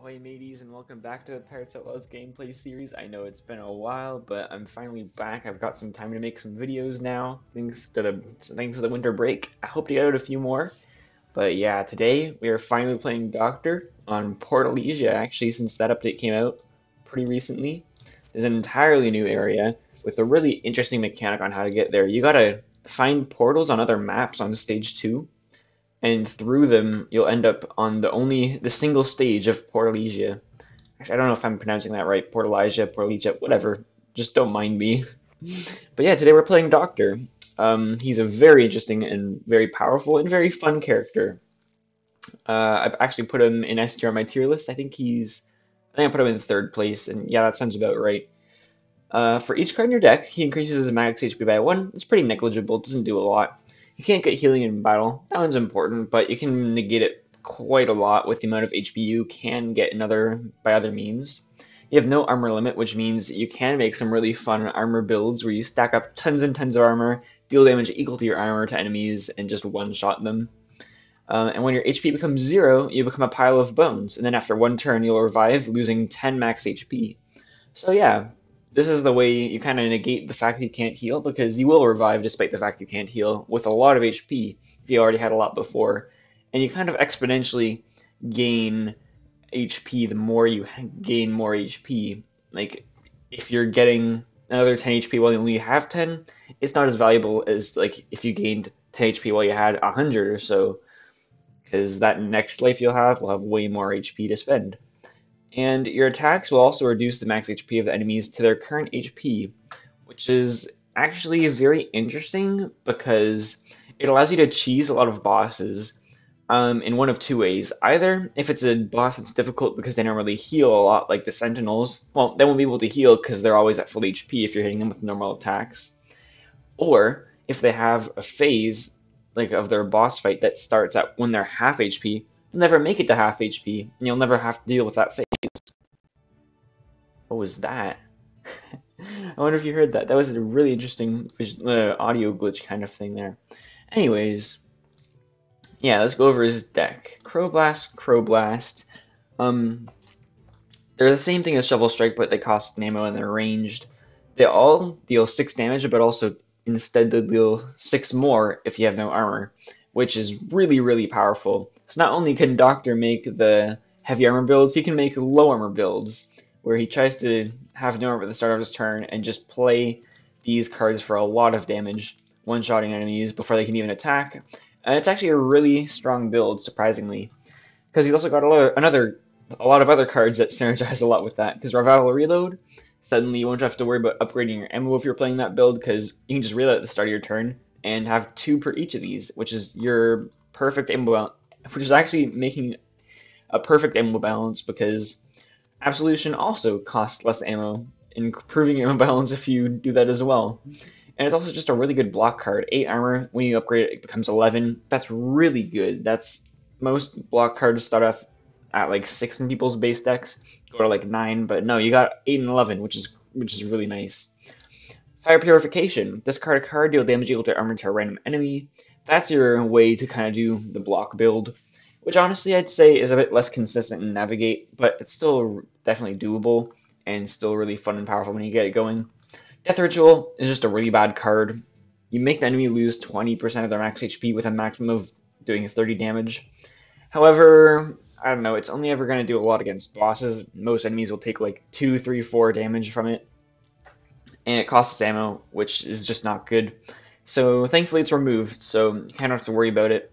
Ahoy mateys and welcome back to the Pirates at Outlaws gameplay series. I know it's been a while, but I'm finally back. I've got some time to make some videos now, thanks to the thanks to the winter break. I hope to get out a few more. But yeah, today we are finally playing Doctor on Port Elysia, actually, since that update came out pretty recently. There's an entirely new area with a really interesting mechanic on how to get there. You gotta find portals on other maps on stage 2 and through them you'll end up on the only the single stage of Port Elysia. Actually, I don't know if I'm pronouncing that right. Portalasia, Portalesia, whatever. Just don't mind me. But yeah, today we're playing Doctor. Um, he's a very interesting and very powerful and very fun character. Uh, I've actually put him in S tier on my tier list. I think he's. I think I put him in third place, and yeah, that sounds about right. Uh, for each card in your deck, he increases his max HP by one. It's pretty negligible. Doesn't do a lot. You can't get healing in battle. That one's important, but you can negate it quite a lot with the amount of HP you can get another by other means. You have no armor limit, which means you can make some really fun armor builds where you stack up tons and tons of armor, deal damage equal to your armor to enemies, and just one-shot them. Uh, and when your HP becomes zero, you become a pile of bones, and then after one turn, you'll revive, losing 10 max HP. So yeah, this is the way you kind of negate the fact that you can't heal because you will revive despite the fact you can't heal with a lot of HP if you already had a lot before, and you kind of exponentially gain HP the more you gain more HP. Like if you're getting another 10 HP while you only have 10, it's not as valuable as like if you gained 10 HP while you had 100 or so, because that next life you'll have will have way more HP to spend. And your attacks will also reduce the max HP of the enemies to their current HP, which is actually very interesting because it allows you to cheese a lot of bosses um, in one of two ways. Either if it's a boss that's difficult because they don't really heal a lot, like the Sentinels, well, they won't be able to heal because they're always at full HP if you're hitting them with normal attacks. Or if they have a phase like of their boss fight that starts at when they're half HP, they'll never make it to half HP, and you'll never have to deal with that phase. What was that? I wonder if you heard that. That was a really interesting uh, audio glitch kind of thing there. Anyways, yeah, let's go over his deck. Crowblast, Crowblast. Um, they're the same thing as Shovel Strike, but they cost an ammo and they're ranged. They all deal 6 damage, but also instead they deal 6 more if you have no armor, which is really, really powerful. So not only can Doctor make the heavy armor builds, he can make low armor builds where he tries to have no armor at the start of his turn and just play these cards for a lot of damage, one-shotting enemies before they can even attack. And it's actually a really strong build, surprisingly, because he's also got a lot of, another a lot of other cards that synergize a lot with that. Because Revival Reload, suddenly you won't have to worry about upgrading your ammo if you're playing that build, because you can just reload at the start of your turn and have two per each of these, which is your perfect ammo, which is actually making a perfect ammo balance because Absolution also costs less ammo, improving ammo balance if you do that as well. And it's also just a really good block card. 8 armor, when you upgrade it, it becomes 11. That's really good. That's most block cards start off at like 6 in people's base decks, go to like 9, but no, you got 8 and 11, which is which is really nice. Fire Purification. Discard a card, deal damage equal to armor to a random enemy. That's your way to kind of do the block build which honestly I'd say is a bit less consistent in Navigate, but it's still definitely doable and still really fun and powerful when you get it going. Death Ritual is just a really bad card. You make the enemy lose 20% of their max HP with a maximum of doing 30 damage. However, I don't know, it's only ever going to do a lot against bosses. Most enemies will take like 2, 3, 4 damage from it. And it costs ammo, which is just not good. So thankfully it's removed, so you kind of have to worry about it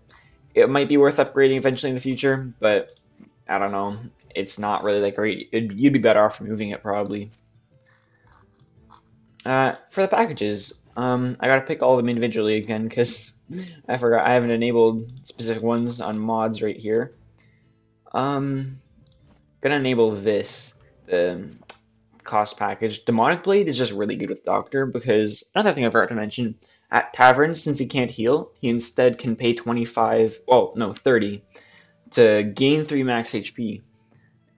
it might be worth upgrading eventually in the future, but I don't know. It's not really that great. It'd, you'd be better off removing it probably. Uh, for the packages, um, I gotta pick all of them individually again because I forgot I haven't enabled specific ones on mods right here. Um, gonna enable this, the cost package. Demonic Blade is just really good with Doctor because another thing I forgot to mention at taverns, since he can't heal, he instead can pay 25, well, no, 30 to gain 3 max HP,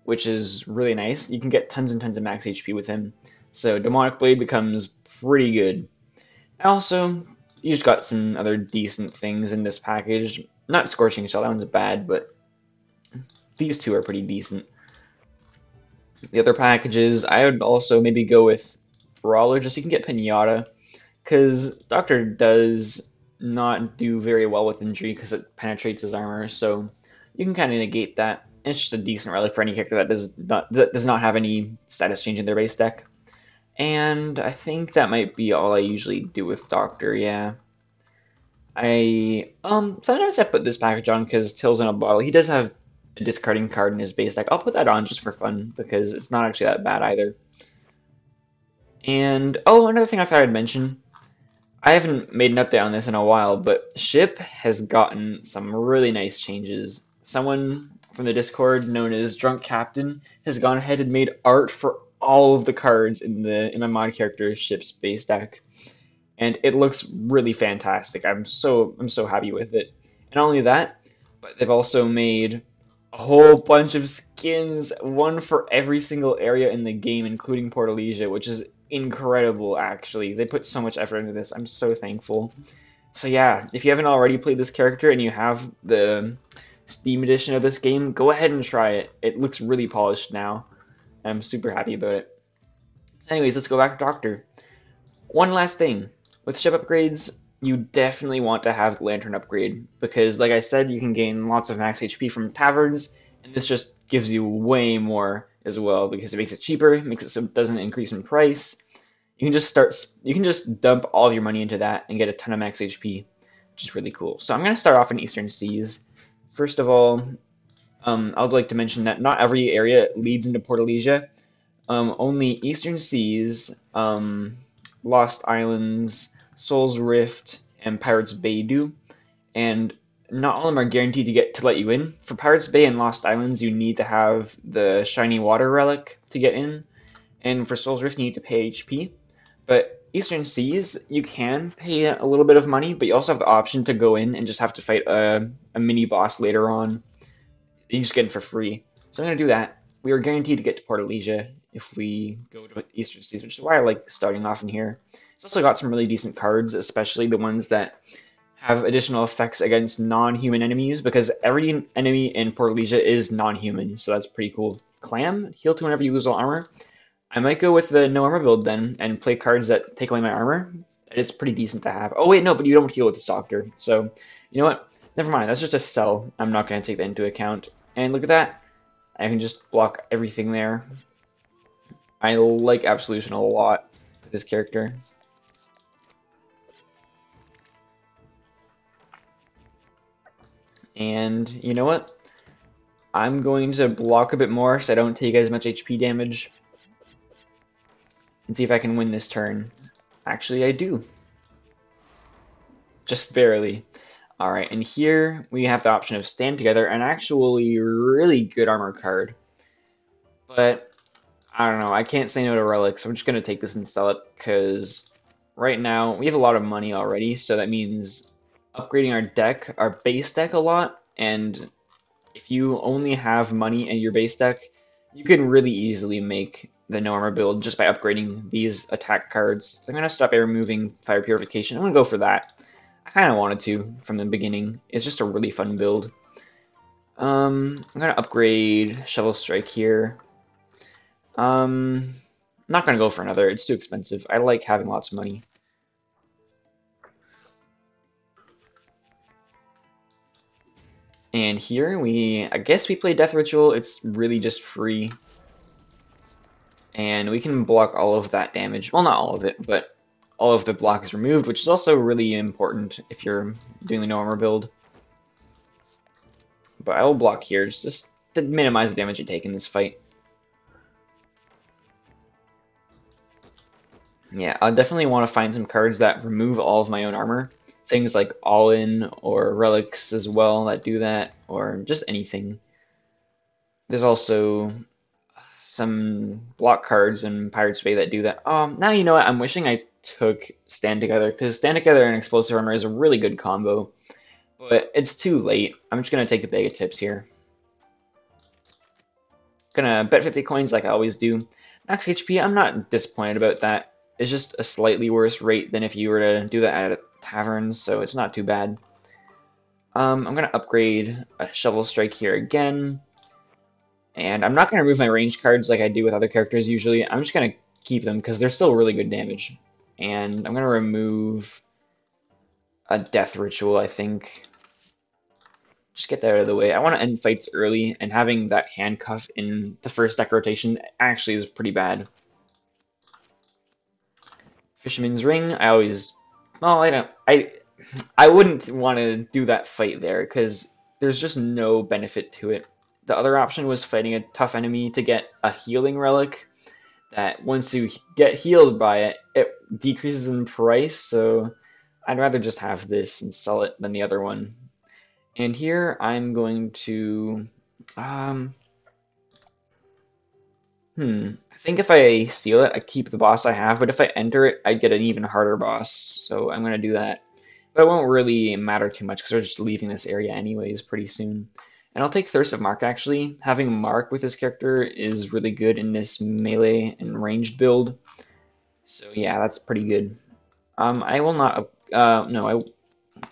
which is really nice. You can get tons and tons of max HP with him. So Demonic Blade becomes pretty good. Also, you just got some other decent things in this package. Not Scorching Shell, that one's bad, but these two are pretty decent. the other packages, I would also maybe go with Brawler, just so you can get Pinata, because Doctor does not do very well with injury because it penetrates his armor, so you can kind of negate that. It's just a decent relic for any character that does not that does not have any status change in their base deck. And I think that might be all I usually do with Doctor, yeah. I um sometimes I put this package on because Till's in a bottle. He does have a discarding card in his base deck. I'll put that on just for fun because it's not actually that bad either. And oh, another thing I thought I'd mention. I haven't made an update on this in a while, but Ship has gotten some really nice changes. Someone from the Discord known as Drunk Captain has gone ahead and made art for all of the cards in the in my mod character Ship's base deck. And it looks really fantastic. I'm so I'm so happy with it. And not only that, but they've also made a whole bunch of skins, one for every single area in the game, including Port Elysia, which is incredible, actually. They put so much effort into this. I'm so thankful. So yeah, if you haven't already played this character and you have the Steam edition of this game, go ahead and try it. It looks really polished now. I'm super happy about it. Anyways, let's go back to Doctor. One last thing. With ship upgrades, you definitely want to have Lantern upgrade, because like I said, you can gain lots of max HP from taverns, and this just gives you way more as well because it makes it cheaper, makes it so it doesn't increase in price. You can just start, you can just dump all of your money into that and get a ton of max HP, which is really cool. So I'm going to start off in Eastern Seas. First of all, um, I would like to mention that not every area leads into Port Elysia. Um, only Eastern Seas, um, Lost Islands, Soul's Rift, and Pirates Bay do. And not all of them are guaranteed to get to let you in. For Pirates Bay and Lost Islands, you need to have the Shiny Water Relic to get in, and for Soul's Rift, you need to pay HP. But Eastern Seas, you can pay a little bit of money, but you also have the option to go in and just have to fight a, a mini boss later on. You just get it for free. So I'm gonna do that. We are guaranteed to get to Port Portalesia if we go to Eastern Seas, which is why I like starting off in here. It's also got some really decent cards, especially the ones that have additional effects against non-human enemies because every enemy in Port Elysia is non-human, so that's pretty cool. Clam, heal to whenever you lose all armor. I might go with the no armor build then and play cards that take away my armor. It's pretty decent to have. Oh wait, no, but you don't heal with the Doctor. So, you know what? Never mind, that's just a sell. I'm not going to take that into account. And look at that. I can just block everything there. I like Absolution a lot with this character. And you know what? I'm going to block a bit more so I don't take as much HP damage. And see if I can win this turn. Actually, I do. Just barely. Alright, and here we have the option of Stand Together, an actually really good armor card. But, I don't know, I can't say no to relics. I'm just going to take this and sell it, because right now we have a lot of money already, so that means upgrading our deck, our base deck a lot, and if you only have money in your base deck, you can really easily make the no armor build just by upgrading these attack cards. I'm going to stop air removing fire purification. I'm going to go for that. I kind of wanted to from the beginning. It's just a really fun build. Um, I'm going to upgrade Shovel Strike here. Um, I'm not going to go for another. It's too expensive. I like having lots of money. And here we, I guess we play Death Ritual. It's really just free. And we can block all of that damage. Well, not all of it, but all of the block is removed, which is also really important if you're doing the no armor build. But I will block here just to minimize the damage you take in this fight. Yeah, I definitely want to find some cards that remove all of my own armor things like All In or Relics as well that do that, or just anything. There's also some block cards in Pirates Bay that do that. Um, now you know what? I'm wishing I took Stand Together because Stand Together and Explosive Armor is a really good combo, but it's too late. I'm just gonna take a bag of tips here. Gonna bet 50 coins like I always do. Max HP, I'm not disappointed about that. It's just a slightly worse rate than if you were to do that at taverns, so it's not too bad. Um, I'm going to upgrade a Shovel Strike here again. And I'm not going to remove my range cards like I do with other characters usually. I'm just going to keep them because they're still really good damage. And I'm going to remove a death ritual, I think. Just get that out of the way. I want to end fights early, and having that handcuff in the first deck rotation actually is pretty bad. Fisherman's Ring, I always... Well, I don't... I, I wouldn't want to do that fight there, because there's just no benefit to it. The other option was fighting a tough enemy to get a healing relic, that once you get healed by it, it decreases in price, so I'd rather just have this and sell it than the other one. And here I'm going to, um, hmm, I think if I seal it, I keep the boss I have, but if I enter it, I get an even harder boss, so I'm going to do that. But it won't really matter too much because we're just leaving this area anyways pretty soon. And I'll take Thirst of Mark actually. Having Mark with this character is really good in this melee and ranged build. So yeah, that's pretty good. Um, I will not uh, no, I,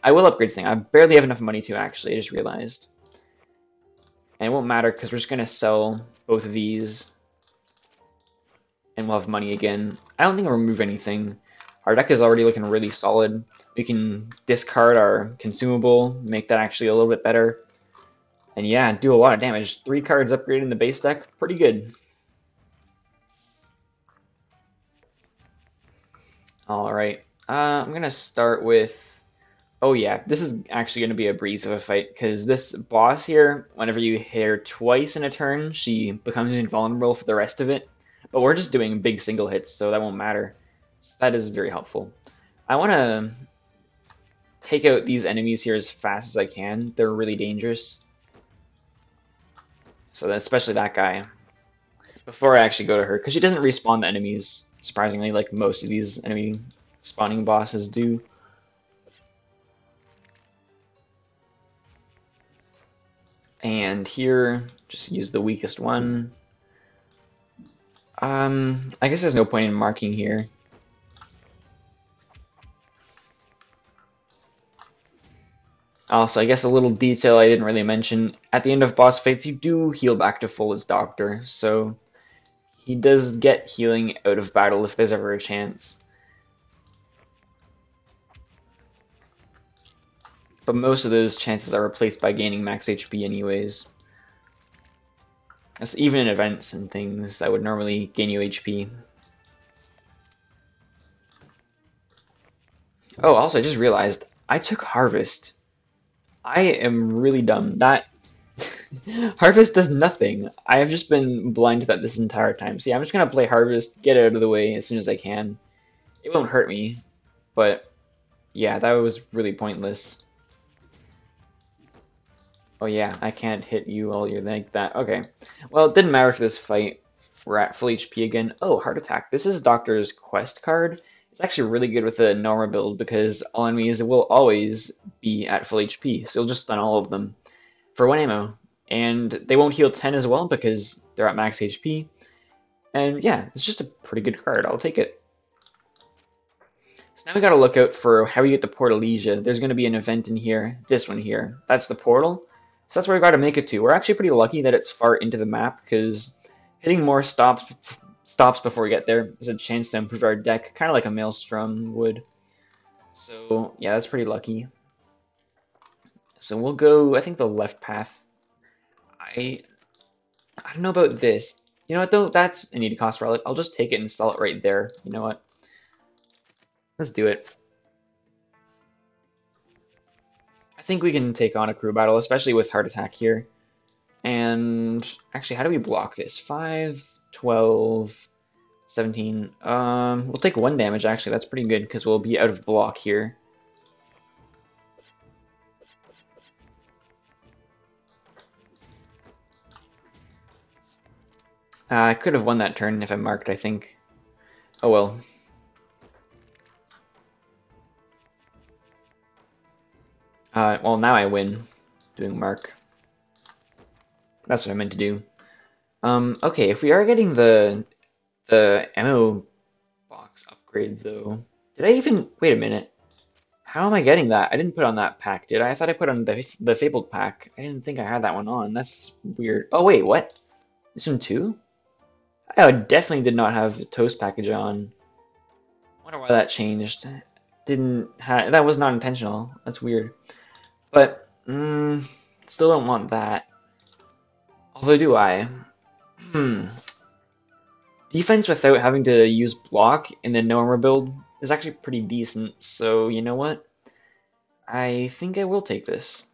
I will upgrade this thing. I barely have enough money to, actually. I just realized. And it won't matter, because we're just going to sell both of these. And we'll have money again. I don't think I'll remove anything. Our deck is already looking really solid. We can discard our consumable, make that actually a little bit better. And yeah, do a lot of damage. Three cards upgraded in the base deck, pretty good. Alright, uh, I'm gonna start with. Oh yeah, this is actually gonna be a breeze of a fight because this boss here, whenever you hit her twice in a turn, she becomes invulnerable for the rest of it. But we're just doing big single hits, so that won't matter. So that is very helpful. I want to take out these enemies here as fast as I can. They're really dangerous. So especially that guy. Before I actually go to her, because she doesn't respawn the enemies, surprisingly, like most of these enemy spawning bosses do. And here, just use the weakest one. Um, I guess there's no point in marking here. Also, I guess a little detail I didn't really mention, at the end of boss fights, you do heal back to full as Doctor, so he does get healing out of battle if there's ever a chance. But most of those chances are replaced by gaining max HP anyways. That's even in events and things that would normally gain you HP. Oh, also, I just realized I took Harvest. I am really dumb. That Harvest does nothing. I have just been blind to that this entire time. See, I'm just gonna play Harvest, get it out of the way as soon as I can. It won't hurt me, but yeah, that was really pointless. Oh yeah, I can't hit you while you're like that. Okay. Well, it didn't matter for this fight. We're at full HP again. Oh, Heart Attack. This is Doctor's Quest card. It's actually really good with the no armor build because all enemies will always be at full HP, so you'll just stun all of them for one ammo. And they won't heal 10 as well because they're at max HP. And yeah, it's just a pretty good card. I'll take it. So now we gotta look out for how we get to Port Elysia. There's gonna be an event in here. This one here. That's the portal. So that's where we got to make it to. We're actually pretty lucky that it's far into the map because hitting more stops stops before we get there is a chance to improve our deck, kind of like a Maelstrom would. So yeah, that's pretty lucky. So we'll go, I think the left path. I I don't know about this. You know what though? That's a need cost relic. I'll just take it and sell it right there. You know what? Let's do it. Think we can take on a crew battle, especially with Heart Attack here. And actually, how do we block this? 5, 12, 17. Um, we'll take one damage, actually. That's pretty good, because we'll be out of block here. Uh, I could have won that turn if I marked, I think. Oh well. Uh, well, now I win doing mark. That's what I meant to do. Um, okay, if we are getting the the ammo box upgrade, though, did I even... Wait a minute. How am I getting that? I didn't put on that pack, did I? I thought I put on the, the Fabled pack. I didn't think I had that one on. That's weird. Oh, wait, what? This one too? I definitely did not have the toast package on. wonder why that changed. Didn't have that was not intentional. That's weird. But mm, still don't want that. Although do I? Hmm. Defense without having to use block in the no armor build is actually pretty decent. So you know what? I think I will take this.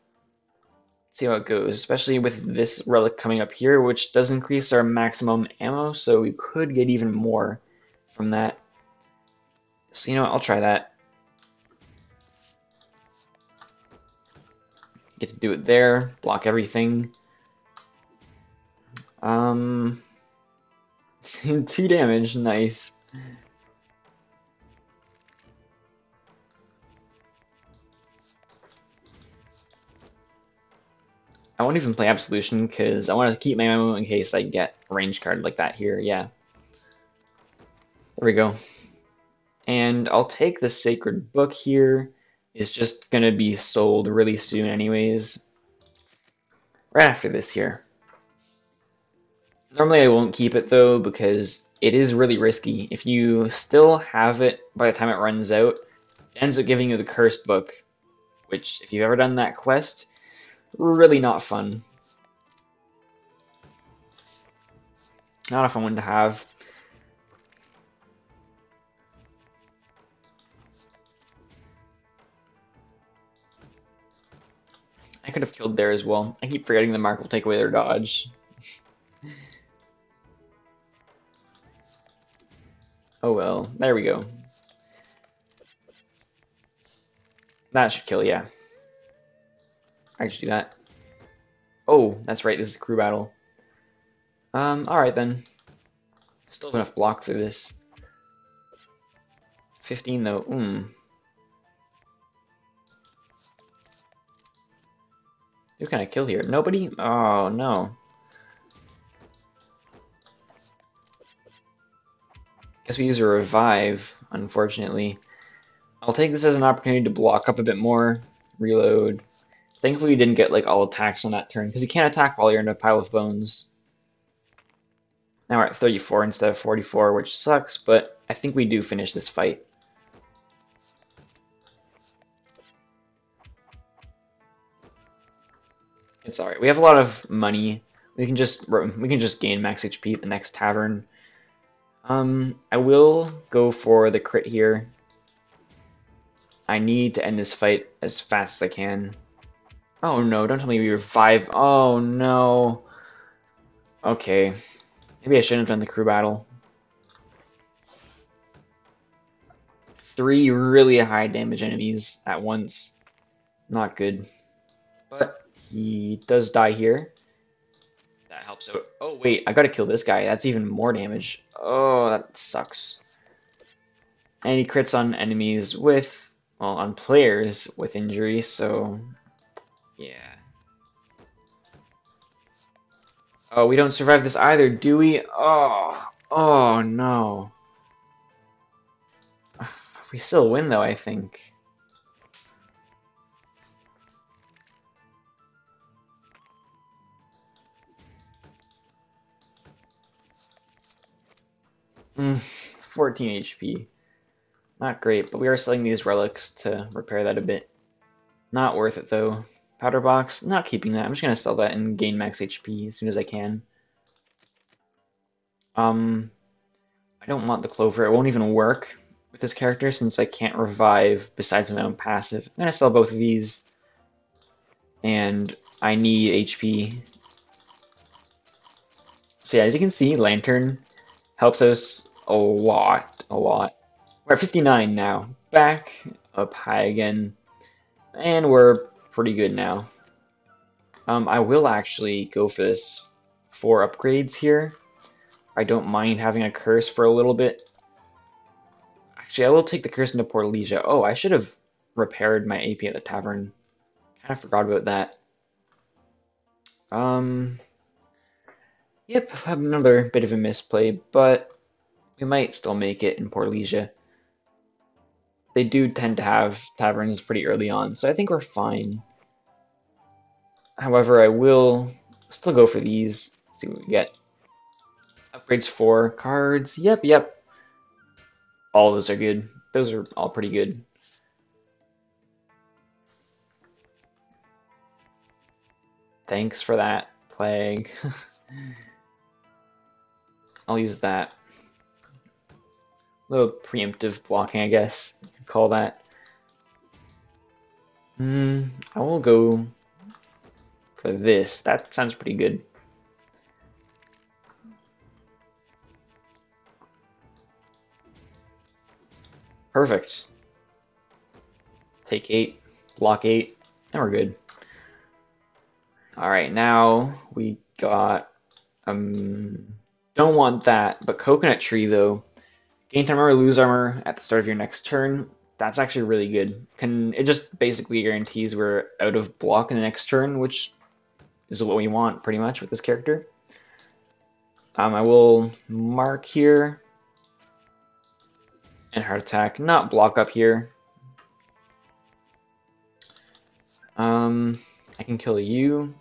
See how it goes, especially with this relic coming up here, which does increase our maximum ammo, so we could get even more from that. So you know what, I'll try that. Get to do it there, block everything. Um, two damage, nice. I won't even play Absolution because I want to keep my ammo in case I get a range card like that here. Yeah. There we go. And I'll take the Sacred Book here. It's just going to be sold really soon anyways. Right after this here. Normally I won't keep it though because it is really risky. If you still have it by the time it runs out, it ends up giving you the Cursed Book. Which, if you've ever done that quest, really not fun. Not a fun one to have. I could have killed there as well. I keep forgetting the mark will take away their dodge. oh well, there we go. That should kill, yeah. I just do that. Oh, that's right, this is a crew battle. Um, alright then. Still have enough block for this. 15 though, hmm. Who can I kill here? Nobody? Oh, no. Guess we use a revive, unfortunately. I'll take this as an opportunity to block up a bit more, reload, Thankfully, we didn't get like all attacks on that turn because you can't attack while you're in a pile of bones. Now we're at 34 instead of 44, which sucks, but I think we do finish this fight. It's alright. We have a lot of money. We can just we can just gain max HP at the next tavern. Um, I will go for the crit here. I need to end this fight as fast as I can. Oh no, don't tell me we revive. Oh no. Okay. Maybe I shouldn't have done the crew battle. Three really high damage enemies at once. Not good. But he does die here. That helps out. Oh wait, I gotta kill this guy. That's even more damage. Oh, that sucks. And he crits on enemies with, well, on players with injury, so yeah. Oh, we don't survive this either, do we? Oh, oh no. We still win though, I think. Mm, 14 HP. Not great, but we are selling these relics to repair that a bit. Not worth it though. Powder box, not keeping that. I'm just going to sell that and gain max HP as soon as I can. Um, I don't want the Clover. It won't even work with this character since I can't revive besides my own passive. I'm going to sell both of these. And I need HP. So yeah, as you can see, Lantern helps us a lot, a lot. We're at 59 now. Back up high again. And we're pretty good now. Um, I will actually go for this four upgrades here. I don't mind having a curse for a little bit. Actually, I will take the curse into Port Elysia. Oh, I should have repaired my AP at the tavern. Kind of forgot about that. Um, yep, have another bit of a misplay, but we might still make it in Port Portalesia they do tend to have taverns pretty early on, so I think we're fine. However, I will still go for these, see what we get. Upgrades for cards. Yep, yep. All those are good. Those are all pretty good. Thanks for that, Plague. I'll use that. Little preemptive blocking, I guess you could call that. Hmm, I will go for this. That sounds pretty good. Perfect. Take eight, block eight, and we're good. Alright, now we got... um. Don't want that, but Coconut Tree, though. Gain time armor, lose armor at the start of your next turn. That's actually really good. Can It just basically guarantees we're out of block in the next turn, which is what we want, pretty much, with this character. Um, I will mark here. And heart attack, not block up here. Um, I can kill you,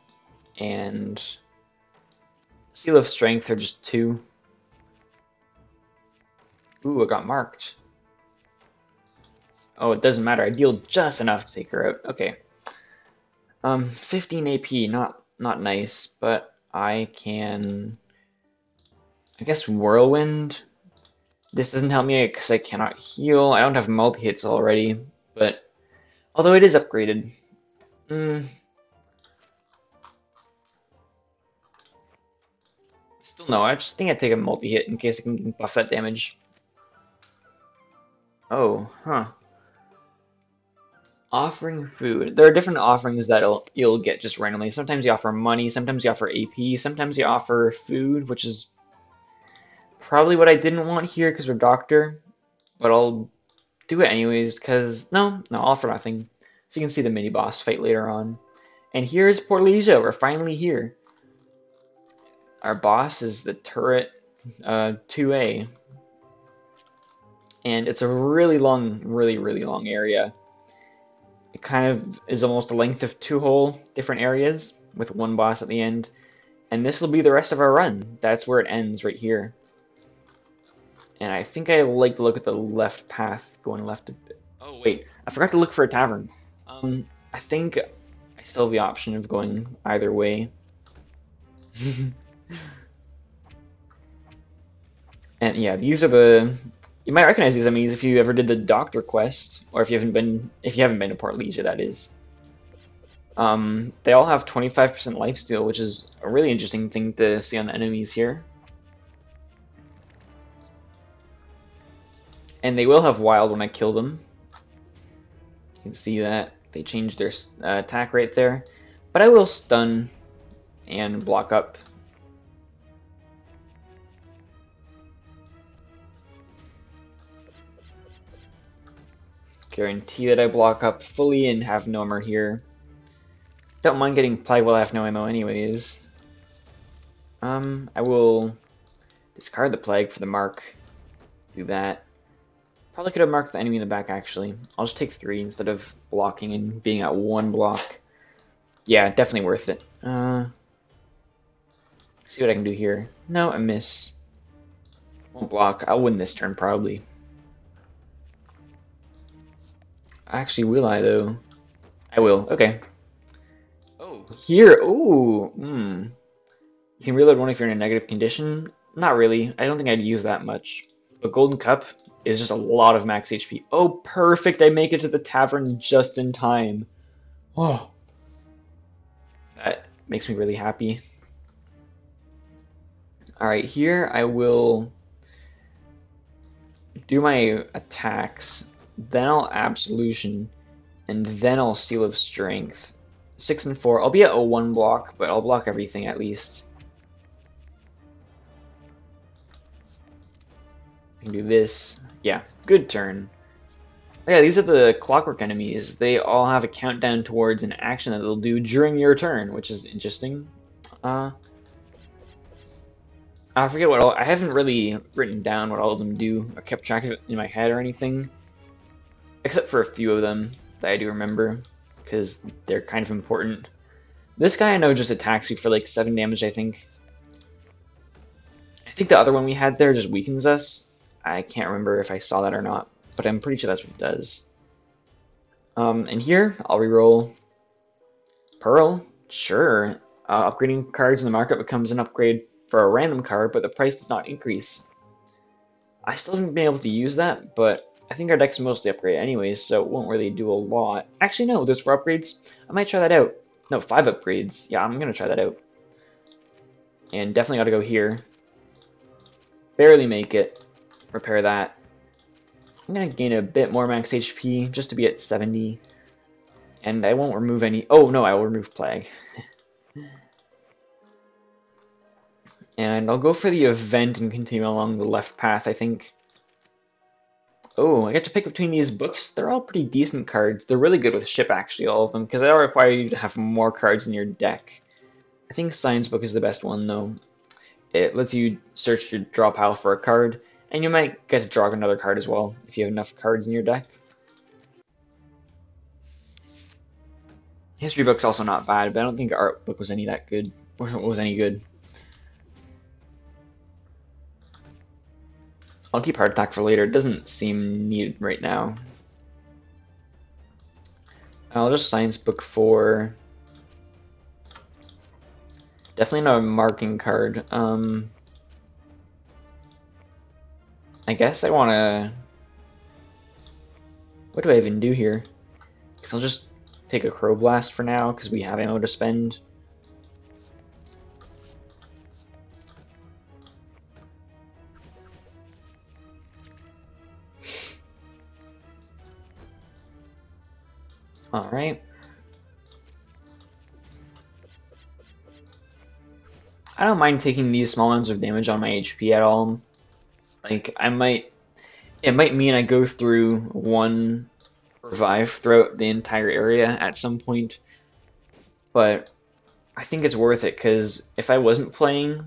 and Seal of Strength are just two. Ooh, I got marked. Oh, it doesn't matter. I deal just enough to take her out. Okay. Um, 15 AP, not not nice, but I can... I guess Whirlwind this doesn't help me because I cannot heal. I don't have multi-hits already, but although it is upgraded. Mm. Still no, I just think I'd take a multi-hit in case I can buff that damage. Oh, huh. Offering food. There are different offerings that you'll get just randomly. Sometimes you offer money, sometimes you offer AP, sometimes you offer food, which is probably what I didn't want here because we're doctor, but I'll do it anyways because, no, no, all for nothing. So you can see the mini-boss fight later on. And here's Portlesia, we're finally here. Our boss is the turret uh, 2A. And it's a really long, really, really long area. It kind of is almost the length of two whole different areas with one boss at the end. And this will be the rest of our run. That's where it ends, right here. And I think I like to look at the left path going left a bit. Oh, wait. I forgot to look for a tavern. Um, I think I still have the option of going either way. and yeah, these are the... You might recognize these enemies if you ever did the Doctor quest, or if you haven't been if you haven't been to Portlesia, that is. Um, they all have 25% lifesteal, which is a really interesting thing to see on the enemies here. And they will have wild when I kill them. You can see that. They changed their uh, attack right there. But I will stun and block up. Guarantee that I block up fully and have no armor here. Don't mind getting plague while I have no ammo anyways. Um, I will discard the plague for the mark. Do that. Probably could have marked the enemy in the back, actually. I'll just take three instead of blocking and being at one block. Yeah, definitely worth it. Uh, see what I can do here. No, I miss. Won't block. I'll win this turn, probably. Actually, will I, though? I will. Okay. Oh, here. Oh. Hmm. You can reload one if you're in a negative condition. Not really. I don't think I'd use that much. But Golden Cup, is just a lot of max HP. Oh, perfect! I make it to the tavern just in time. Oh. That makes me really happy. Alright, here I will do my attacks, then I'll Absolution, and then I'll Seal of Strength. 6 and 4. I'll be at a 1 block, but I'll block everything at least. I can do this. Yeah, good turn. Yeah, these are the clockwork enemies. They all have a countdown towards an action that they'll do during your turn, which is interesting. Uh, I forget what all, I haven't really written down what all of them do or kept track of it in my head or anything. Except for a few of them that I do remember, because they're kind of important. This guy I know just attacks you for like 7 damage, I think I think the other one we had there just weakens us. I can't remember if I saw that or not, but I'm pretty sure that's what it does. Um, and here, I'll reroll Pearl. Sure. Uh, upgrading cards in the market becomes an upgrade for a random card, but the price does not increase. I still haven't been able to use that, but I think our deck's mostly upgraded anyways, so it won't really do a lot. Actually, no, there's four upgrades. I might try that out. No, five upgrades. Yeah, I'm gonna try that out. And definitely gotta go here. Barely make it. Repair that. I'm gonna gain a bit more max HP, just to be at 70. And I won't remove any... Oh, no, I will remove Plague. and I'll go for the event and continue along the left path, I think. Oh, I get to pick between these books. They're all pretty decent cards. They're really good with ship, actually, all of them, because they all require you to have more cards in your deck. I think Science Book is the best one, though. It lets you search your draw pile for a card, and you might get to draw another card as well, if you have enough cards in your deck. History book's also not bad, but I don't think art book was any that good. Was any good. I'll keep Heart Attack for later. It doesn't seem needed right now. I'll just Science Book for... Definitely not a marking card. Um, I guess I want to... What do I even do here? Because I'll just take a Crow Blast for now, because we have ammo to spend. Alright. I don't mind taking these small amounts of damage on my HP at all. Like, I might... It might mean I go through one revive throughout the entire area at some point. But I think it's worth it, because if I wasn't playing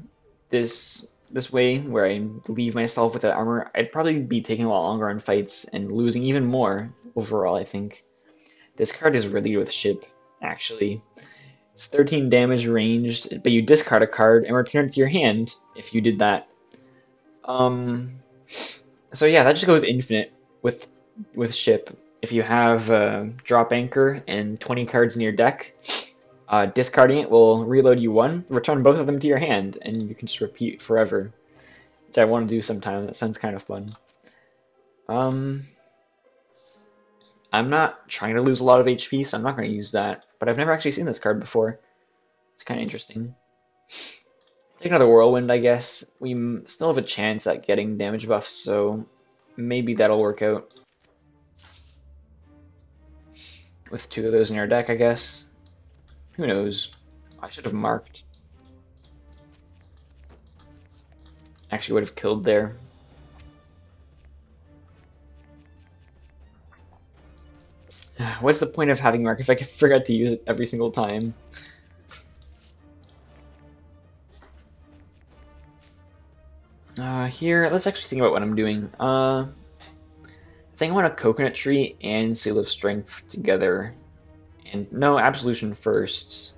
this this way, where I leave myself with that armor, I'd probably be taking a lot longer on fights and losing even more overall, I think. This card is really good with ship, actually. It's 13 damage ranged, but you discard a card and return it to your hand if you did that. Um, so yeah, that just goes infinite with with ship. If you have uh, drop anchor and 20 cards in your deck, uh, discarding it will reload you one, return both of them to your hand, and you can just repeat forever. Which I want to do sometime. That sounds kind of fun. Um, I'm not trying to lose a lot of HP, so I'm not going to use that. But I've never actually seen this card before. It's kind of interesting. Take another Whirlwind, I guess. We still have a chance at getting damage buffs, so maybe that'll work out. With two of those in our deck, I guess. Who knows? I should have marked. Actually would have killed there. What's the point of having Mark if I forget to use it every single time? Uh, here, let's actually think about what I'm doing. Uh, I think I want a Coconut Tree and Seal of Strength together. And no, Absolution first.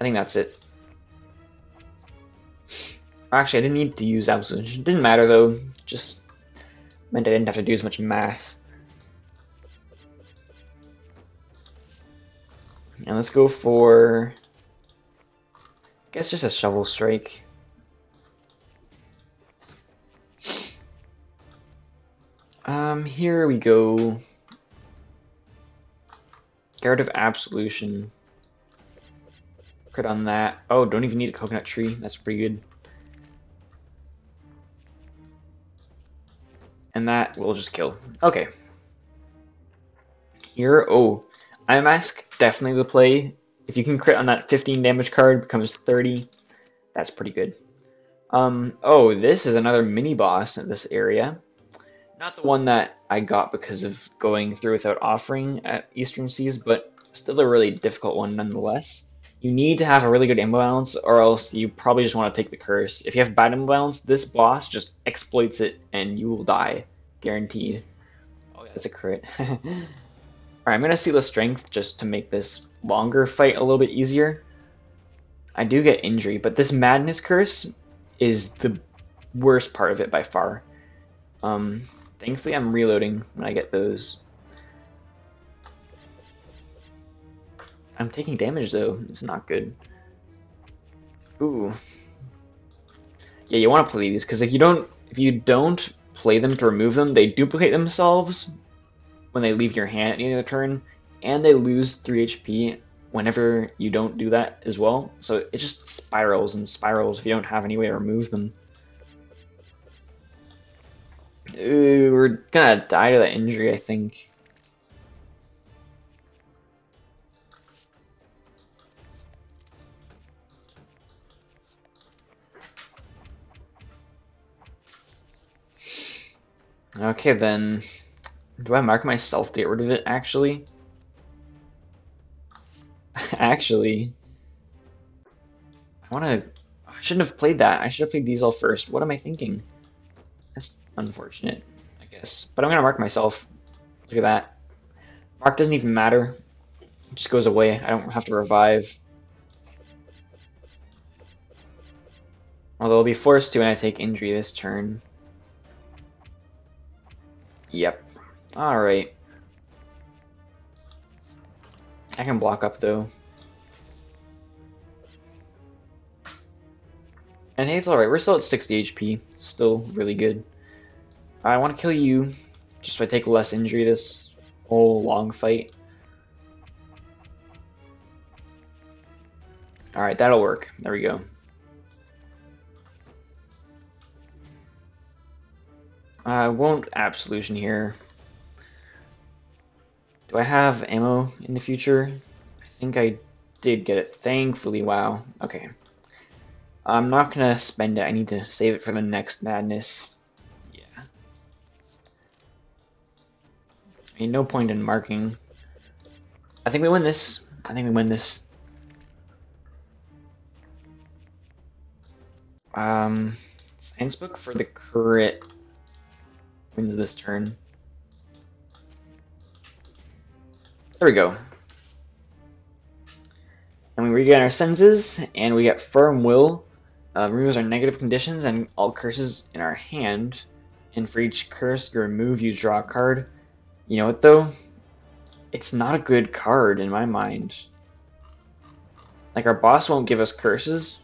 I think that's it. Actually, I didn't need to use Absolution. Didn't matter though. Just meant I didn't have to do as much math. And let's go for, I guess just a shovel strike. Um, here we go. Guard of Absolution. Crit on that. Oh, don't even need a coconut tree. That's pretty good. And that will just kill. Okay. Here, oh, Iamask, definitely the play. If you can crit on that 15 damage card, becomes 30. That's pretty good. Um, oh, this is another mini boss in this area. Not the one that I got because of going through without offering at Eastern Seas, but still a really difficult one nonetheless. You need to have a really good ammo balance, or else you probably just want to take the curse. If you have bad ammo balance, this boss just exploits it, and you will die. Guaranteed. Oh, yeah, that's a crit. Alright, I'm going to seal the strength just to make this longer fight a little bit easier. I do get injury, but this madness curse is the worst part of it by far. Um, thankfully, I'm reloading when I get those. I'm taking damage though. It's not good. Ooh. Yeah, you want to play these because if you don't, if you don't play them to remove them, they duplicate themselves when they leave your hand at the end of the turn, and they lose 3 HP whenever you don't do that as well. So it just spirals and spirals if you don't have any way to remove them. Ooh, we're gonna die to that injury, I think. Okay, then. Do I mark myself to get rid of it, actually? actually. I want to... I shouldn't have played that. I should have played these all first. What am I thinking? That's unfortunate, I guess. But I'm going to mark myself. Look at that. Mark doesn't even matter. It just goes away. I don't have to revive. Although I'll be forced to when I take injury this turn. Yep. Alright. I can block up though. And hey, it's alright. We're still at 60 HP. Still really good. I want to kill you just so I take less injury this whole long fight. Alright, that'll work. There we go. I won't Absolution here. Do I have ammo in the future? I think I did get it. Thankfully, wow. Okay. I'm not gonna spend it. I need to save it for the next madness. Yeah. I mean, no point in marking. I think we win this. I think we win this. Um, science book for the crit wins this turn. There we go. And we regain our senses, and we get firm will. Uh, removes our negative conditions and all curses in our hand. And for each curse you remove, you draw a card. You know what though? It's not a good card in my mind. Like our boss won't give us curses.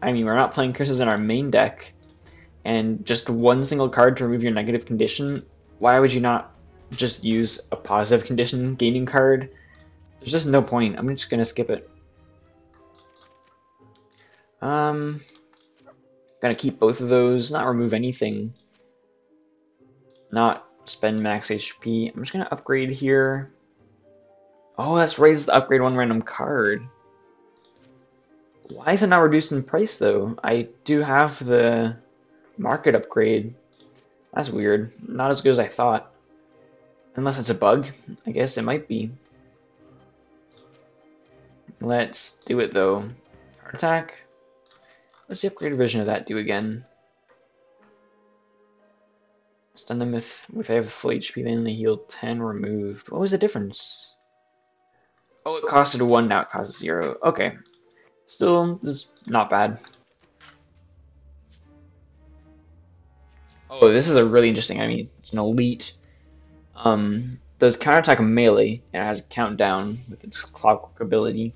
I mean, we're not playing curses in our main deck and just one single card to remove your negative condition, why would you not just use a positive condition gaining card? There's just no point. I'm just gonna skip it. Um, gonna keep both of those, not remove anything. Not spend max HP. I'm just gonna upgrade here. Oh, that's raised the upgrade one random card. Why is it not reduced in price though? I do have the Market upgrade. That's weird. Not as good as I thought. Unless it's a bug. I guess it might be. Let's do it though. Heart attack. What's the upgraded version of that do again? Stun them if, if they have full HP, they only heal 10 removed. What was the difference? Oh, it costed 1, now it costs 0. Okay. Still, just not bad. Oh, this is a really interesting. I mean, it's an elite. Um, does counterattack melee and it has a countdown with its clockwork ability.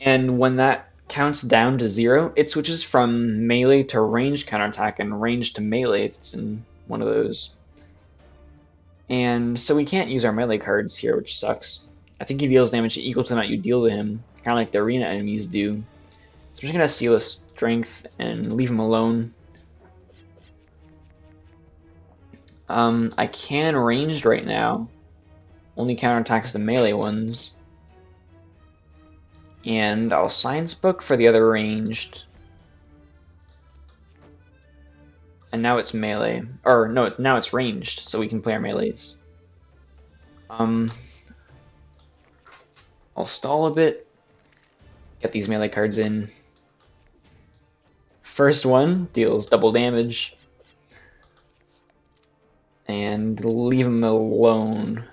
And when that counts down to zero, it switches from melee to range counterattack and range to melee if it's in one of those. And so we can't use our melee cards here, which sucks. I think he deals damage equal to the amount you deal to him, kind of like the arena enemies do. So I'm just gonna seal his strength and leave him alone. Um, I can ranged right now. Only counterattacks the melee ones. And I'll science book for the other ranged. And now it's melee. Or no, it's now it's ranged, so we can play our melees. Um I'll stall a bit. Get these melee cards in. First one deals double damage and leave him alone.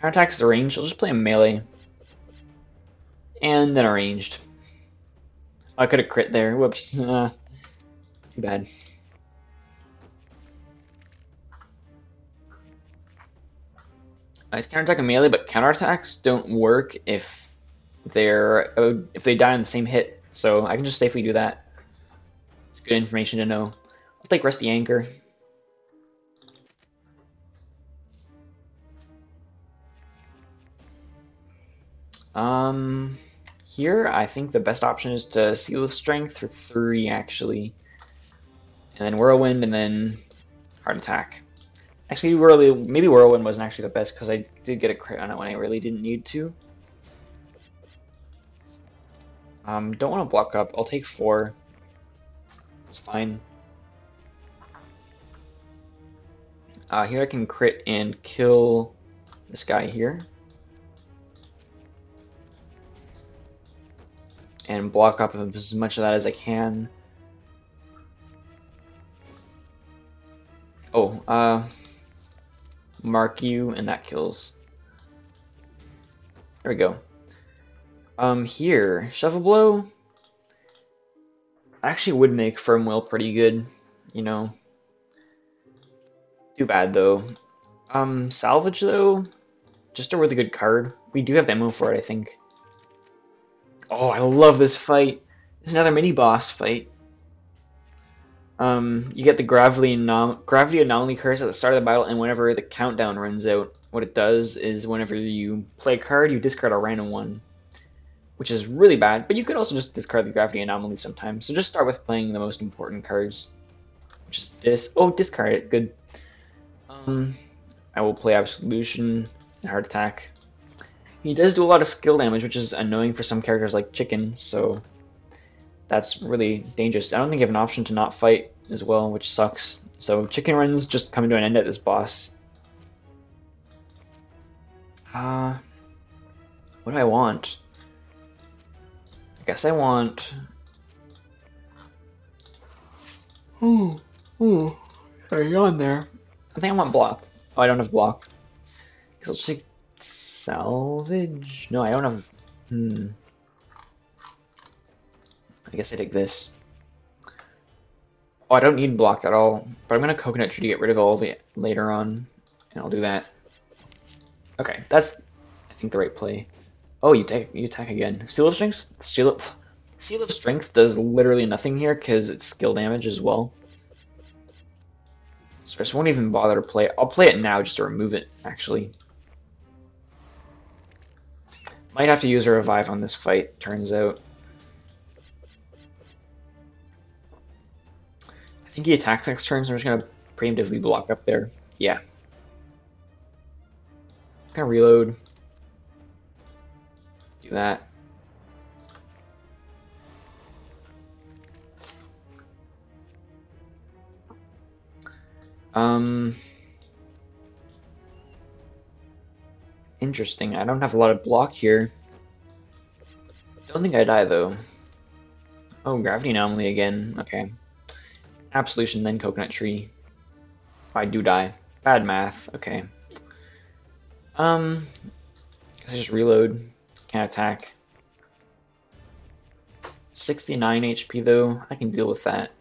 Counterattacks the range, I'll just play a melee. And then arranged. I could have crit there. Whoops. Uh, too bad. Nice counterattack and melee, but counterattacks don't work if they're if they die on the same hit. So I can just safely do that. It's good information to know. I'll take Rusty Anchor. Um, here I think the best option is to Seal of Strength for three actually, and then Whirlwind, and then Heart Attack. Actually, maybe, maybe Whirlwind wasn't actually the best because I did get a crit on it when I really didn't need to. Um, don't want to block up. I'll take four. It's fine. Uh, here I can crit and kill this guy here. And block up as much of that as I can. Oh, uh, mark you, and that kills. There we go. Um, here, Shovel Blow actually would make Firm Will pretty good, you know. Too bad, though. Um, Salvage, though, just a really good card. We do have the ammo for it, I think. Oh, I love this fight. It's another mini-boss fight. Um, you get the gravity, anom gravity anomaly curse at the start of the battle, and whenever the countdown runs out, what it does is whenever you play a card, you discard a random one which is really bad, but you could also just discard the Gravity Anomaly sometimes. So just start with playing the most important cards, which is this. Oh, discard it. Good. Um, I will play Absolution, and Heart Attack. He does do a lot of skill damage, which is annoying for some characters like Chicken, so that's really dangerous. I don't think you have an option to not fight as well, which sucks. So Chicken runs just coming to an end at this boss. Uh, what do I want? Guess I want. Ooh, ooh, are you on there? I think I want block. Oh, I don't have block. Guess I'll just take salvage. No, I don't have. Hmm. I guess I take this. Oh, I don't need block at all, but I'm gonna coconut tree to get rid of all of it later on, and I'll do that. Okay, that's I think the right play. Oh, you take you attack again. Seal of Strength. Seal of Seal of Strength does literally nothing here because it's skill damage as well. So I just won't even bother to play it. I'll play it now just to remove it, actually. Might have to use a revive on this fight, turns out. I think he attacks next turn, so I'm just gonna preemptively block up there. Yeah. Gonna reload that. Um, interesting. I don't have a lot of block here. Don't think I die though. Oh, gravity anomaly again. Okay. Absolution, then coconut tree. I do die. Bad math. Okay. Um, I just reload. Attack. 69 HP though, I can deal with that.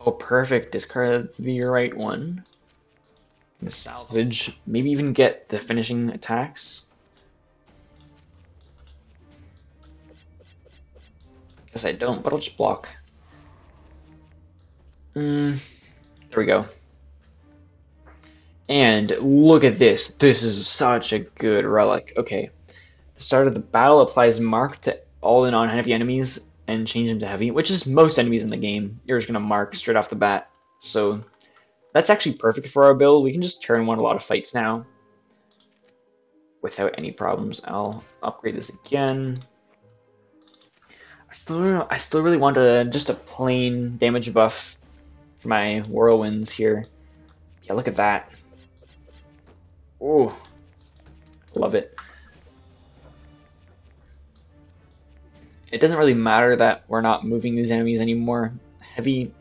Oh, perfect. Discard the right one. salvage. Maybe even get the finishing attacks. Guess I don't, but I'll just block. Mm, there we go. And look at this. This is such a good relic. Okay, the start of the battle applies mark to all the non-heavy enemies and change them to heavy, which is most enemies in the game. You're just going to mark straight off the bat. So that's actually perfect for our build. We can just turn one a lot of fights now without any problems. I'll upgrade this again. I still, I still really want a, just a plain damage buff for my whirlwinds here. Yeah, look at that. Oh, love it. It doesn't really matter that we're not moving these enemies anymore. Heavy,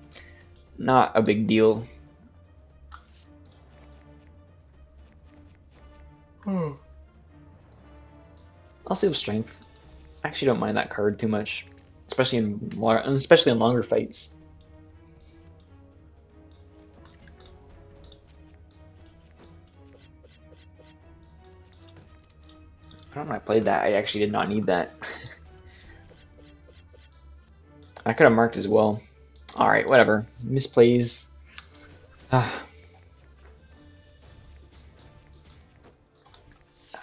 not a big deal. Hmm. I'll save strength. I actually don't mind that card too much, especially in especially in longer fights. I don't know I played that. I actually did not need that. I could have marked as well. Alright, whatever. Misplays. Ah.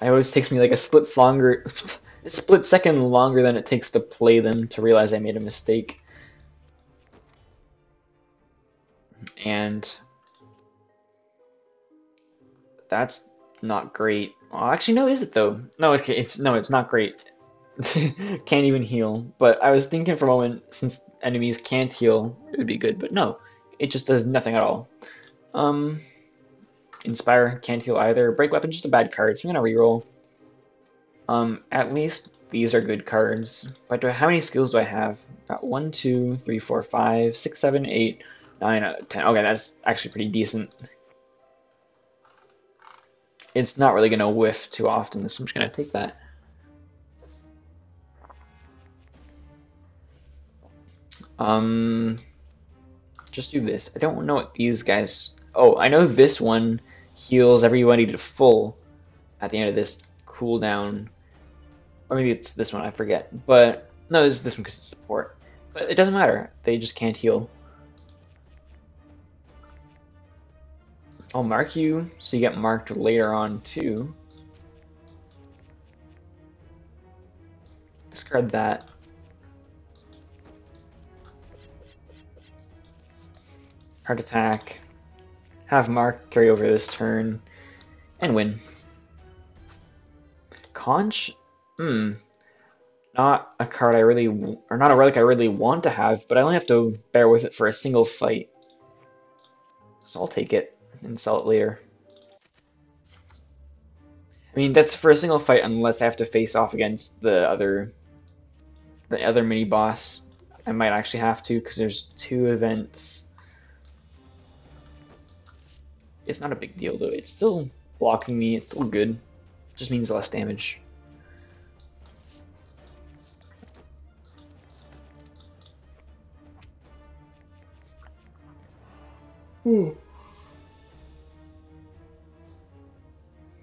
It always takes me like a split longer, a split second longer than it takes to play them to realize I made a mistake. And that's not great. Oh, actually, no, is it though? No, it's no, it's not great. can't even heal. But I was thinking for a moment, since enemies can't heal, it would be good. But no, it just does nothing at all. Um, Inspire can't heal either. Break Weapon just a bad card, so I'm gonna reroll. Um, at least these are good cards. But how many skills do I have? Got one, two, three, four, five, six, seven, eight, nine out of ten. Okay, that's actually pretty decent. It's not really gonna whiff too often, so I'm just gonna take that. Um, just do this. I don't know what these guys. Oh, I know this one heals everybody to full at the end of this cooldown. Or maybe it's this one, I forget. But no, it's this one because it's support. But it doesn't matter. They just can't heal. I'll mark you so you get marked later on too. Discard that. Heart attack. Have Mark carry over this turn and win. Conch? Hmm. Not a card I really, or not a relic I really want to have, but I only have to bear with it for a single fight. So I'll take it and sell it later. I mean, that's for a single fight unless I have to face off against the other, the other mini boss. I might actually have to because there's two events it's not a big deal though. It's still blocking me. It's still good. Just means less damage. Hmm.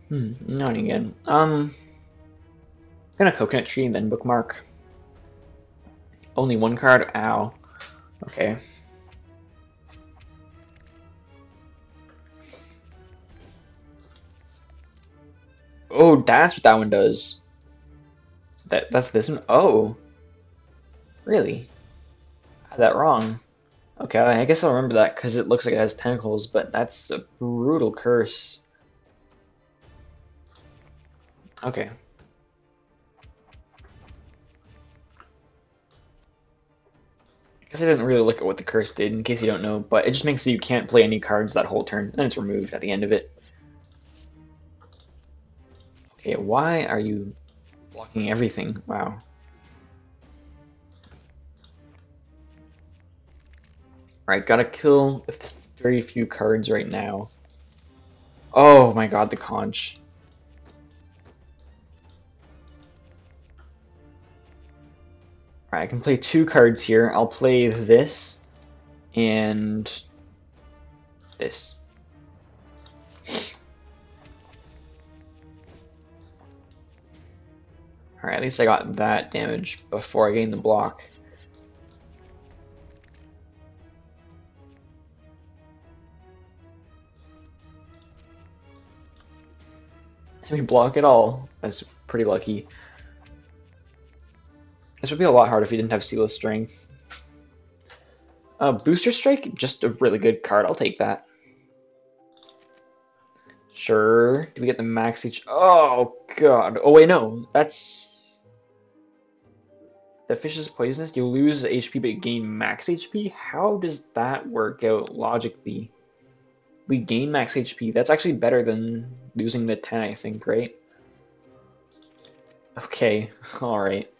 Hmm, not again. Um, I'm gonna coconut tree and then bookmark. Only one card? Ow. Okay. Oh, that's what that one does. That that's this one. Oh, really? I had that wrong. Okay, I guess I'll remember that because it looks like it has tentacles, but that's a brutal curse. Okay. I guess I didn't really look at what the curse did, in case you don't know, but it just makes so you can't play any cards that whole turn, and it's removed at the end of it. Okay, why are you blocking everything? Wow. Alright, gotta kill very few cards right now. Oh my god, the conch. Alright, I can play two cards here. I'll play this and this. Alright, at least I got that damage before I gained the block. We block it all. That's pretty lucky. This would be a lot harder if you didn't have Seal of Strength. Uh, Booster Strike, just a really good card. I'll take that. Sure. Do we get the max each? Oh, God. Oh, wait, no. That's... The fish is poisonous. You lose HP but gain max HP? How does that work out logically? We gain max HP. That's actually better than losing the 10, I think, right? Okay, alright.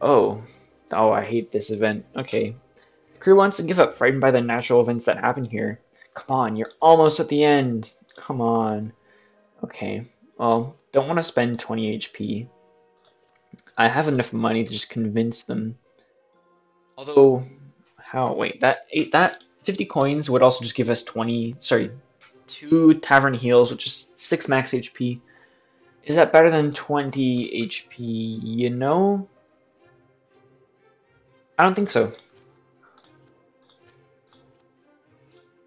Oh. Oh, I hate this event. Okay. Crew wants to give up, frightened by the natural events that happen here. Come on, you're almost at the end. Come on. Okay. Well, don't want to spend 20 HP. I have enough money to just convince them. Although, how? Wait, that eight that 50 coins would also just give us 20. Sorry, two tavern heals, which is six max HP. Is that better than 20 HP? You know, I don't think so.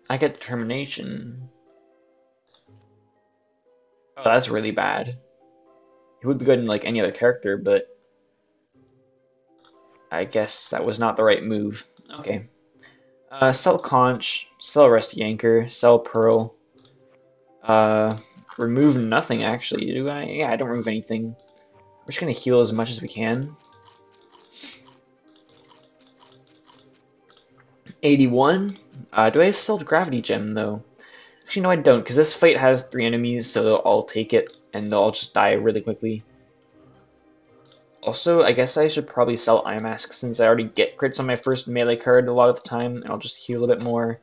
I get determination. Oh, that's really bad. He would be good in like any other character, but I guess that was not the right move. Okay. Uh, sell Conch, sell Rusty Anchor, sell Pearl. Uh, remove nothing actually. Do I? Yeah, I don't remove anything. We're just gonna heal as much as we can. 81. Uh, do I sell Gravity Gem though? Actually, no, I don't, because this fight has three enemies, so they'll all take it, and they'll all just die really quickly. Also, I guess I should probably sell Eye Mask, since I already get crits on my first melee card a lot of the time, and I'll just heal a bit more.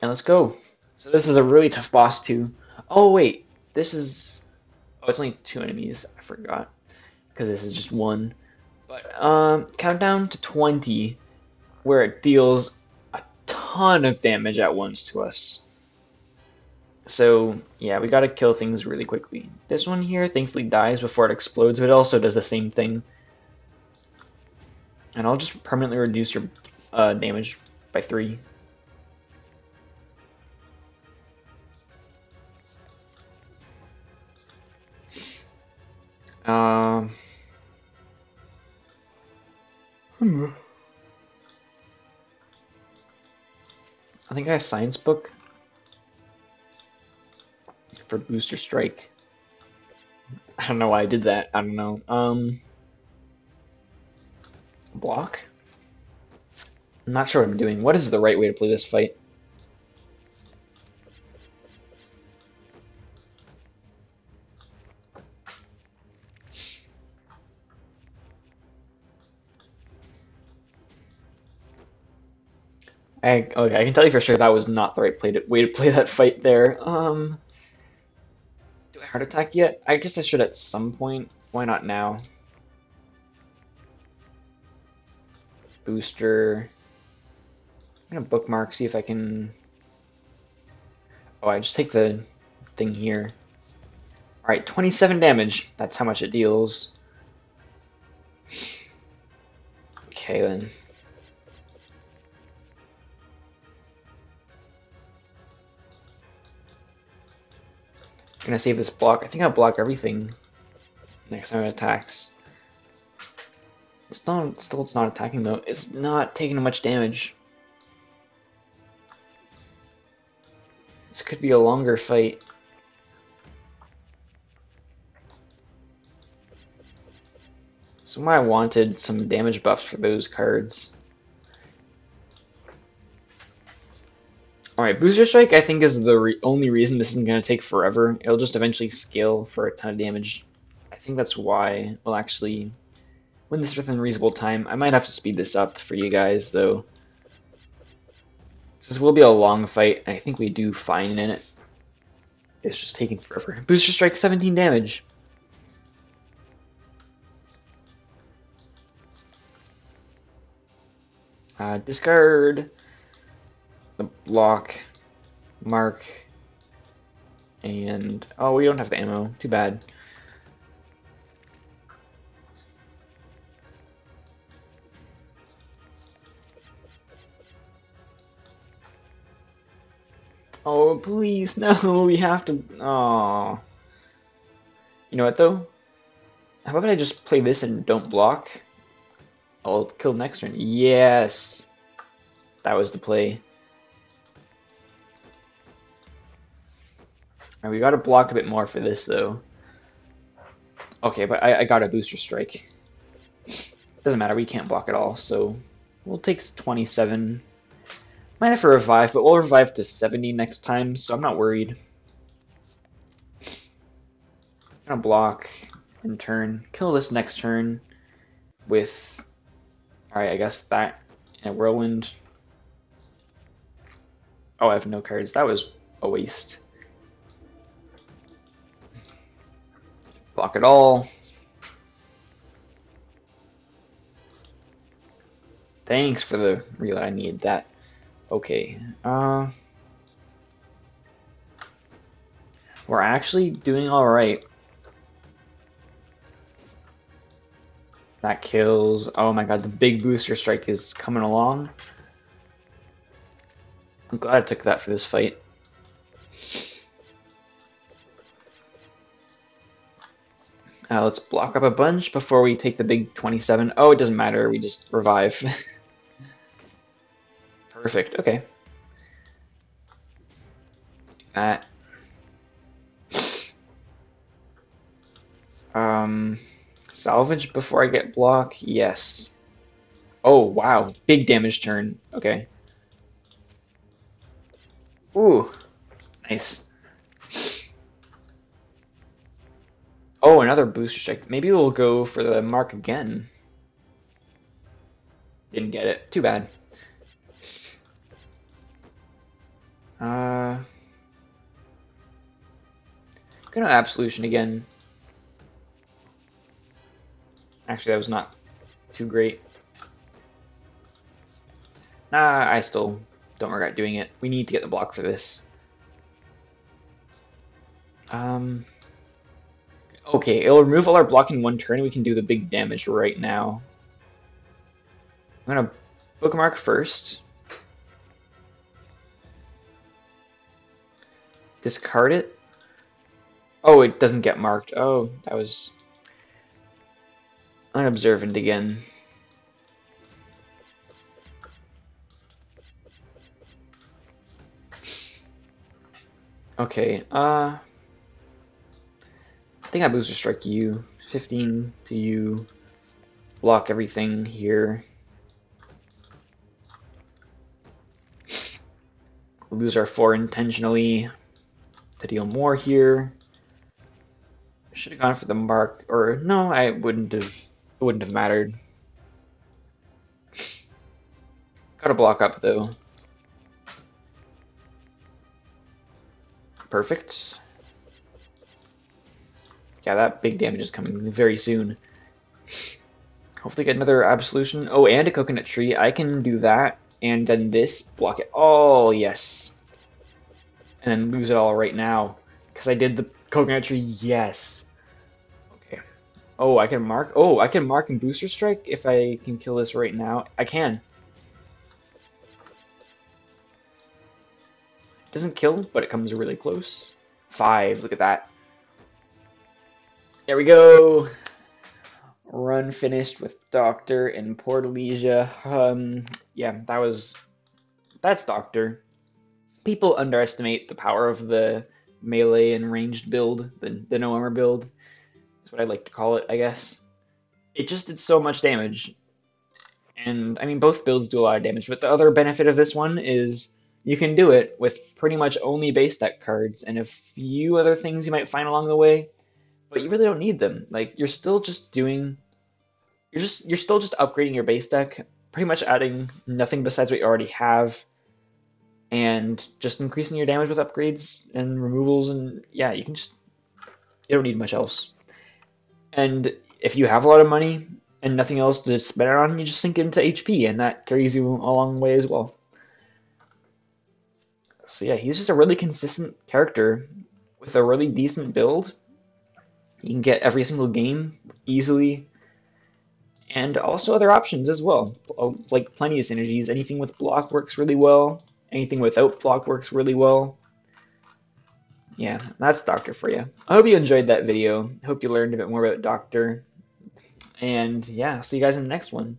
And let's go. So this is a really tough boss, too. Oh, wait. This is... Oh, it's only two enemies. I forgot. Because this is just one. But, um, countdown to 20, where it deals a ton of damage at once to us. So, yeah, we gotta kill things really quickly. This one here thankfully dies before it explodes, but it also does the same thing. And I'll just permanently reduce your uh, damage by 3. Um... Hmm. I think I have a science book for Booster Strike. I don't know why I did that. I don't know. Um, block? I'm not sure what I'm doing. What is the right way to play this fight? I, okay, I can tell you for sure that was not the right play to, way to play that fight there. Um, heart attack yet? I guess I should at some point. Why not now? Booster. I'm gonna bookmark, see if I can... Oh, I just take the thing here. Alright, 27 damage. That's how much it deals. Okay, then. Gonna save this block. I think I'll block everything next time it attacks. It's not, still it's not attacking though. It's not taking much damage. This could be a longer fight. So I wanted some damage buffs for those cards. Alright, Booster Strike I think is the re only reason this isn't going to take forever. It'll just eventually scale for a ton of damage. I think that's why we'll actually win this within reasonable time. I might have to speed this up for you guys, though. This will be a long fight, I think we do fine in it. It's just taking forever. Booster Strike, 17 damage. Uh, discard the block, mark, and oh, we don't have the ammo. Too bad. Oh, please, no, we have to... Oh. You know what, though? How about I just play this and don't block? I'll kill next turn. Yes! That was the play. We gotta block a bit more for this, though. Okay, but I, I got a booster strike. Doesn't matter, we can't block at all, so we'll take 27. Might have to revive, but we'll revive to 70 next time, so I'm not worried. Gonna block and turn. Kill this next turn with... Alright, I guess that and Whirlwind. Oh, I have no cards. That was a waste. Block it all. Thanks for the reel I need that. Okay. Uh, we're actually doing all right. That kills. Oh my god, the big booster strike is coming along. I'm glad I took that for this fight. Uh, let's block up a bunch before we take the big 27. Oh, it doesn't matter. We just revive. Perfect. Okay. That. Um, salvage before I get block. Yes. Oh wow, big damage turn. Okay. Ooh, nice. Oh, another booster strike. Maybe we'll go for the mark again. Didn't get it. Too bad. Uh, gonna absolution again. Actually, that was not too great. Nah, I still don't regret doing it. We need to get the block for this. Um, okay, it'll remove all our block in one turn. We can do the big damage right now. I'm gonna bookmark first. Discard it. Oh, it doesn't get marked. Oh, that was unobservant again. Okay, uh... I think I booster strike you. 15 to you. Block everything here. lose our 4 intentionally to deal more here. Should have gone for the mark, or no, I wouldn't have. It wouldn't have mattered. Got a block up though. Perfect. Yeah, that big damage is coming very soon. Hopefully get another Absolution. Oh, and a Coconut Tree. I can do that, and then this, block it. Oh, yes. And then lose it all right now. Because I did the Coconut Tree, yes. Okay. Oh, I can mark. Oh, I can mark and Booster Strike if I can kill this right now. I can. Doesn't kill, but it comes really close. Five, look at that. There we go. Run finished with Doctor and Port Elysia. Um, yeah, that was... That's Doctor. People underestimate the power of the melee and ranged build, the, the no armor build. That's what I like to call it, I guess. It just did so much damage. And, I mean, both builds do a lot of damage, but the other benefit of this one is you can do it with pretty much only base deck cards and a few other things you might find along the way, but you really don't need them. Like you're still just doing you're just you're still just upgrading your base deck, pretty much adding nothing besides what you already have and just increasing your damage with upgrades and removals and yeah, you can just you don't need much else. And if you have a lot of money and nothing else to spend it on, you just sink into HP and that carries you a long way as well. So yeah, he's just a really consistent character with a really decent build. You can get every single game easily, and also other options as well, uh, like plenty of synergies. Anything with block works really well. Anything without block works really well. Yeah, that's Doctor for you. I hope you enjoyed that video. Hope you learned a bit more about Doctor. And yeah, see you guys in the next one.